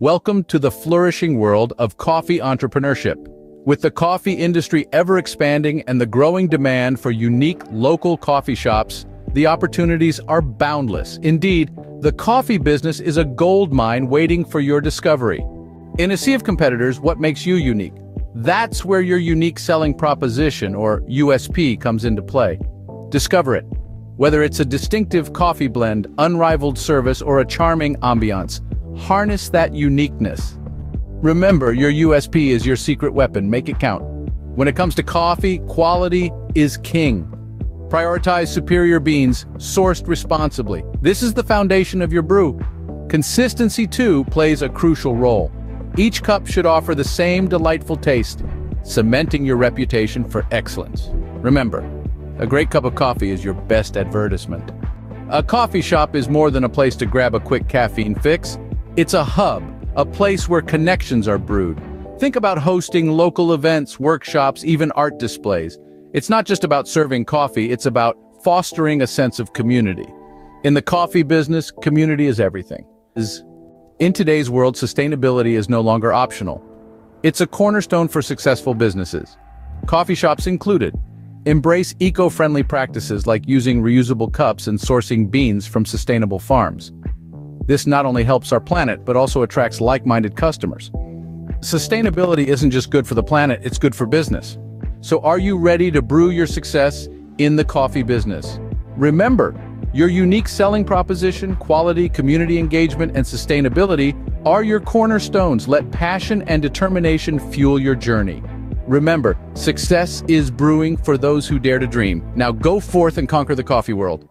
Welcome to the flourishing world of coffee entrepreneurship. With the coffee industry ever expanding and the growing demand for unique local coffee shops, the opportunities are boundless. Indeed, the coffee business is a gold mine waiting for your discovery. In a sea of competitors, what makes you unique? That's where your unique selling proposition, or USP, comes into play. Discover it. Whether it's a distinctive coffee blend, unrivaled service, or a charming ambiance, Harness that uniqueness. Remember, your USP is your secret weapon, make it count. When it comes to coffee, quality is king. Prioritize superior beans, sourced responsibly. This is the foundation of your brew. Consistency, too, plays a crucial role. Each cup should offer the same delightful taste, cementing your reputation for excellence. Remember, a great cup of coffee is your best advertisement. A coffee shop is more than a place to grab a quick caffeine fix. It's a hub, a place where connections are brewed. Think about hosting local events, workshops, even art displays. It's not just about serving coffee, it's about fostering a sense of community. In the coffee business, community is everything. In today's world, sustainability is no longer optional. It's a cornerstone for successful businesses. Coffee shops included. Embrace eco-friendly practices like using reusable cups and sourcing beans from sustainable farms. This not only helps our planet, but also attracts like-minded customers. Sustainability isn't just good for the planet, it's good for business. So are you ready to brew your success in the coffee business? Remember, your unique selling proposition, quality, community engagement, and sustainability are your cornerstones. Let passion and determination fuel your journey. Remember, success is brewing for those who dare to dream. Now go forth and conquer the coffee world.